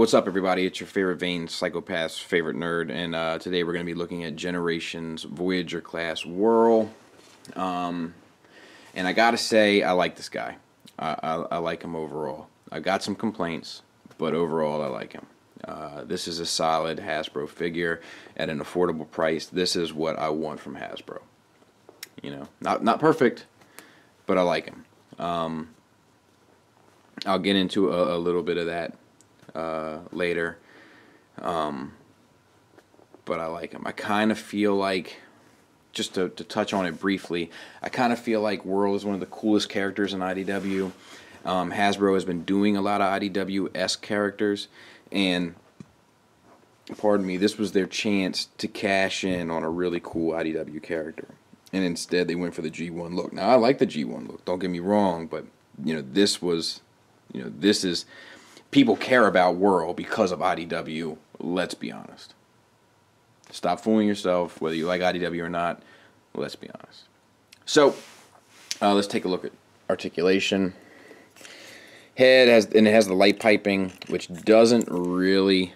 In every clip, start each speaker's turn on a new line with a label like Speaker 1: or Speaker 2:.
Speaker 1: What's up, everybody? It's your favorite Vane Psychopath's favorite nerd, and uh, today we're going to be looking at Generations Voyager class Whirl. Um, and I gotta say, I like this guy. I, I, I, like him overall. I've got some complaints, but overall, I like him. Uh, this is a solid Hasbro figure at an affordable price. This is what I want from Hasbro. You know, not not perfect, but I like him. Um, I'll get into a, a, little bit of that uh, later. Um, but I like him. I kind of feel like, just to, to touch on it briefly, I kind of feel like Whirl is one of the coolest characters in IDW. Um, Hasbro has been doing a lot of IDW esque characters, and pardon me, this was their chance to cash in on a really cool IDW character. And instead, they went for the G1 look. Now, I like the G1 look. Don't get me wrong, but you know, this was, you know, this is people care about Whirl because of IDW. Let's be honest. Stop fooling yourself, whether you like IDW or not. Let's be honest. So, uh, let's take a look at articulation. Head has and it has the light piping, which doesn't really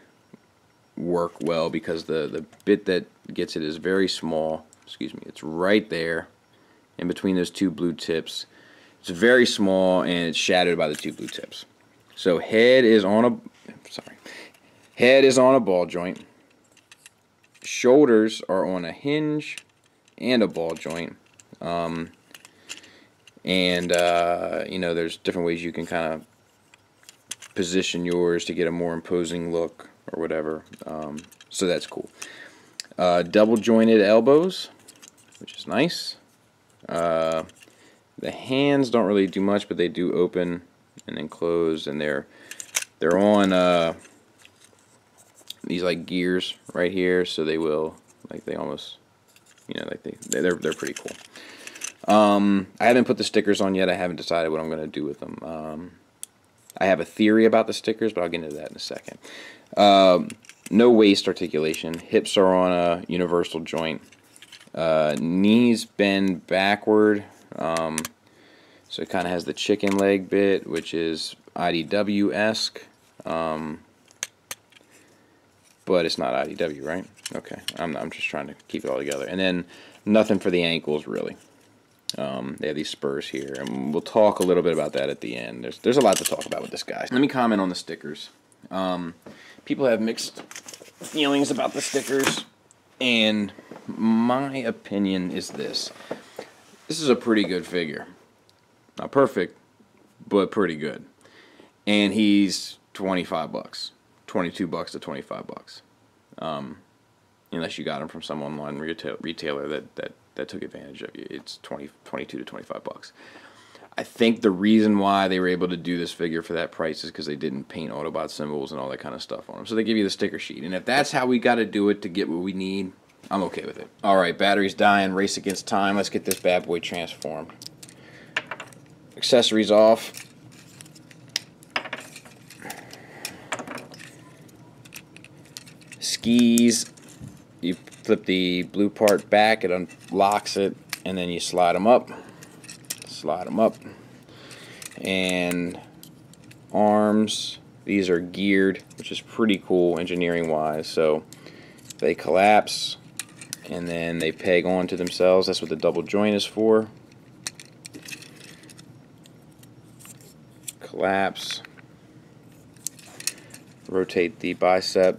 Speaker 1: work well because the the bit that gets it is very small. Excuse me, it's right there, in between those two blue tips. It's very small and it's shadowed by the two blue tips. So head is on a sorry, head is on a ball joint. Shoulders are on a hinge and a ball joint. Um, and uh, you know, there's different ways you can kind of position yours to get a more imposing look or whatever. Um, so that's cool. Uh, double jointed elbows, which is nice. Uh, the hands don't really do much, but they do open and then close, and they're they're on uh, these like gears right here, so they will like they almost you know like they they're they're pretty cool. Um, I haven't put the stickers on yet. I haven't decided what I'm going to do with them. Um, I have a theory about the stickers, but I'll get into that in a second. Um, no waist articulation. Hips are on a universal joint. Uh, knees bend backward. So it kind of has the chicken leg bit, which is IDW-esque. Um, but it's not IDW, right? Okay, I'm, I'm just trying to keep it all together. And then nothing for the ankles, really. Um, they have these spurs here, and we'll talk a little bit about that at the end. There's there's a lot to talk about with this guy. Let me comment on the stickers. Um, people have mixed feelings about the stickers, and my opinion is this: this is a pretty good figure. Not perfect, but pretty good. And he's 25 bucks. 22 bucks to 25 bucks. Um, unless you got him from some online retail, retailer that, that, that took advantage of you. It's 20, 22 to 25 bucks. I think the reason why they were able to do this figure for that price is because they didn't paint Autobot symbols and all that kind of stuff on them. So they give you the sticker sheet. And if that's how we got to do it to get what we need, I'm okay with it. All right, battery's dying. Race against time. Let's get this bad boy transformed accessories off. Skis, you flip the blue part back, it unlocks it, and then you slide them up. Slide them up. And arms, these are geared, which is pretty cool engineering wise. So they collapse and then they peg onto themselves. That's what the double joint is for. Collapse, rotate the bicep,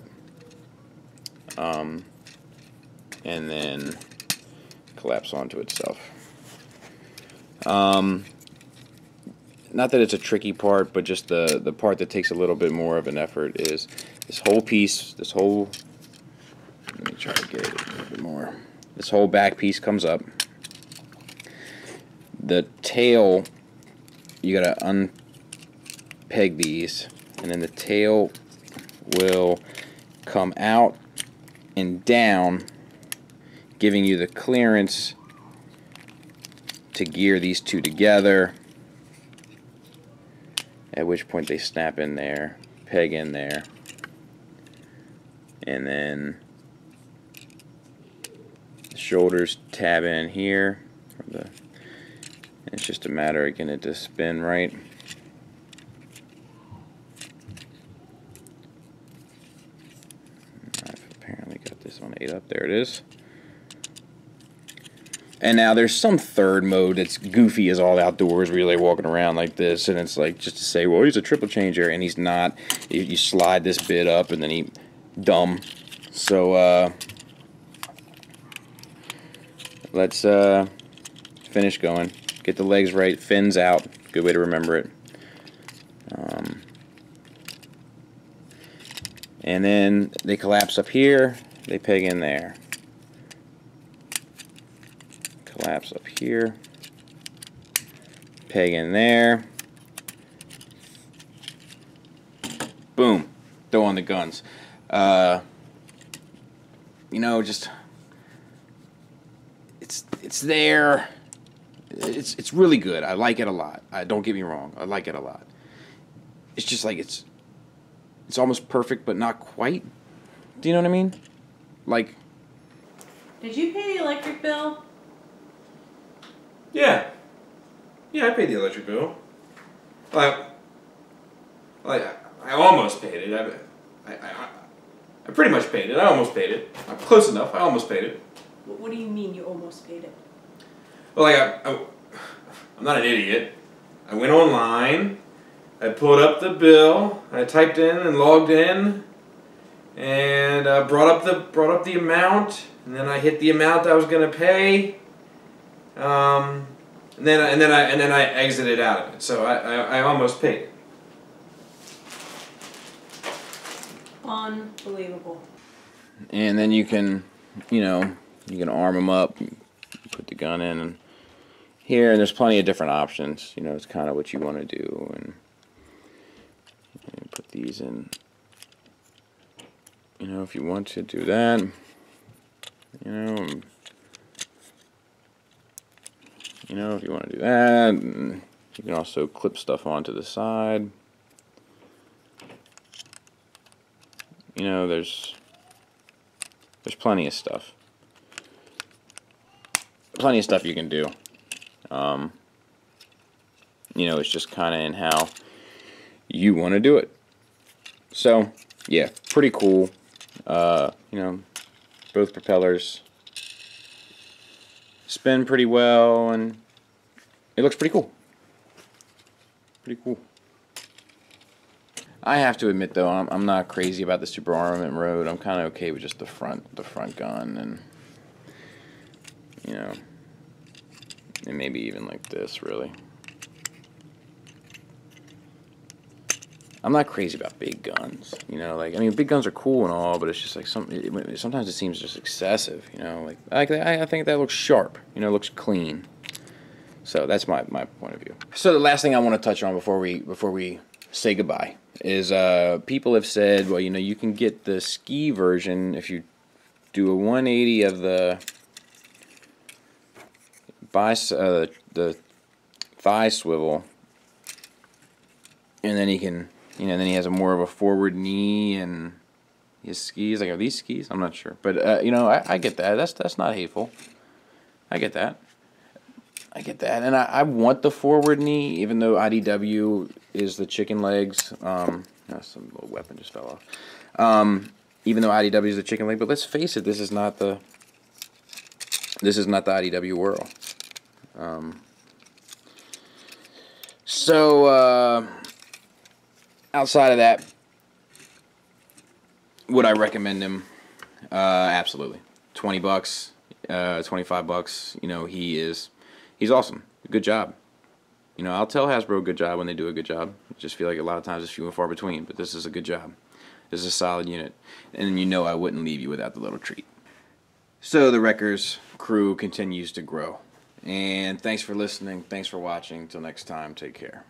Speaker 1: um, and then collapse onto itself. Um, not that it's a tricky part, but just the, the part that takes a little bit more of an effort is this whole piece, this whole, let me try to get it a little bit more. This whole back piece comes up. The tail, you gotta un peg these and then the tail will come out and down giving you the clearance to gear these two together at which point they snap in there peg in there and then the shoulders tab in here. It's just a matter of getting it to spin right straight up. There it is. And now there's some third mode that's goofy as all outdoors where you're like walking around like this and it's like just to say, well, he's a triple changer and he's not. You slide this bit up and then he dumb. So uh, let's uh, finish going. Get the legs right, fins out. Good way to remember it. Um, and then they collapse up here, they peg in there. Collapse up here, peg in there. Boom, throw on the guns. Uh, you know, just it's it's there. It's it's really good. I like it a lot. I don't get me wrong. I like it a lot. It's just like it's it's almost perfect, but not quite. Do you know what I mean? Like,
Speaker 2: Did you pay the electric bill?
Speaker 3: Yeah. Yeah, I paid the electric bill. Like, like I almost paid it. I, I, I, I pretty much paid it. I almost paid it. I'm close enough. I almost paid it.
Speaker 2: What do you mean you almost paid it?
Speaker 3: Well, like I, I, I'm not an idiot. I went online. I pulled up the bill. I typed in and logged in, and uh, brought up the brought up the amount. And then I hit the amount I was gonna pay. Um, and then and then I and then I exited out of it. So I, I, I almost paid.
Speaker 2: Unbelievable.
Speaker 1: and then you can, you know, you can arm them up, put the gun in, and here, and there's plenty of different options. You know, it's kind of what you want to do, and, and put these in. You know, if you want to do that, you know, you know, if you want to do that, you can also clip stuff onto the side. You know, there's there's plenty of stuff. Plenty of stuff you can do. Um, you know, it's just kind of in how you want to do it. So, yeah, pretty cool. Uh, you know, both propellers spin pretty well, and it looks pretty cool. Pretty cool. I have to admit though, I'm, I'm not crazy about the super armament mode. I'm kind of okay with just the front, the front gun, and you know, and maybe even like this. Really, I'm not crazy about big guns. You know, like I mean, big guns are cool and all, but it's just like some. It, sometimes it seems just excessive. You know, like I, I think that looks sharp. You know, looks clean. So that's my, my point of view. So the last thing I want to touch on before we before we say goodbye is uh, people have said, well, you know, you can get the ski version if you do a 180 of the bice, uh, the thigh swivel, and then he can, you know, and then he has a more of a forward knee and his skis. Like, are these skis? I'm not sure, but uh, you know, I, I get that. That's that's not hateful. I get that. I get that, and I, I want the forward knee, even though IDW is the chicken legs. Um, some little weapon just fell off. Um, even though IDW is the chicken leg, but let's face it, this is not the this is not the IDW world. Um, so uh, outside of that, would I recommend him? Uh, absolutely, twenty bucks, uh, twenty five bucks. You know, he is he's awesome. Good job. You know, I'll tell Hasbro good job when they do a good job. I just feel like a lot of times it's few and far between, but this is a good job. This is a solid unit. And you know I wouldn't leave you without the little treat. So the Wreckers crew continues to grow. And thanks for listening. Thanks for watching. Until next time, take care.